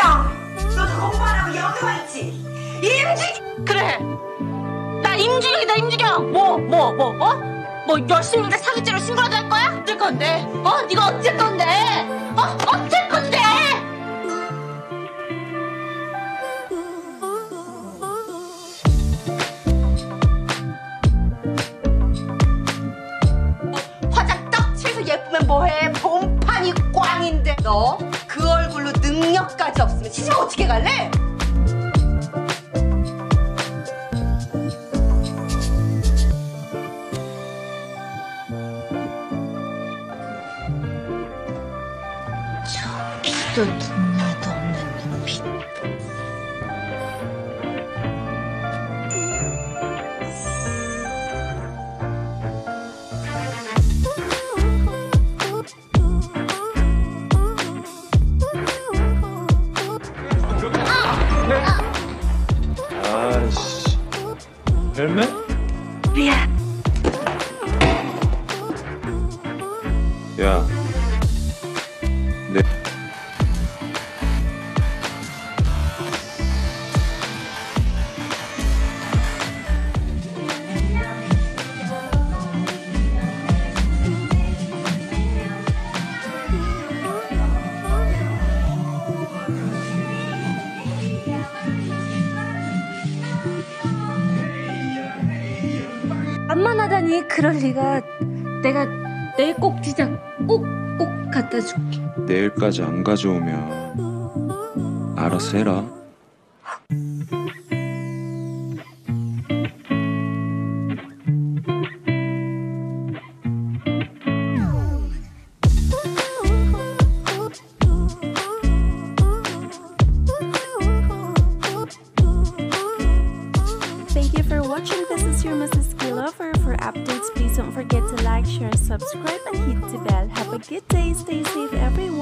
임지영 너도 공부하라고 여기 와 있지? 임지 그래. 나 임지영이다 임지영 뭐뭐뭐 뭐, 어? 뭐 열심히 일해 사기죄로 신고라도 할 거야? 어쩔 건데? 어? 네가 어쩔 건데? 어? 어쩔 건데? 화장 떡 칠해서 예쁘면 뭐해? 본판이 꽝인데. 너? 능력까지 없으면 시집 어떻게 갈래? 저기도 눈물 헬멧? 미안. 야. 내 만만하다니 그럴 리가. 내가 내일 꼭 진짜 꼭꼭 갖다 줄게. 내일까지 안 가져오면 알아서 해라. Thank you for watching. This is your Mrs. For updates, please don't forget to like, share, subscribe, and hit the bell. Have a good day. Stay safe, everyone.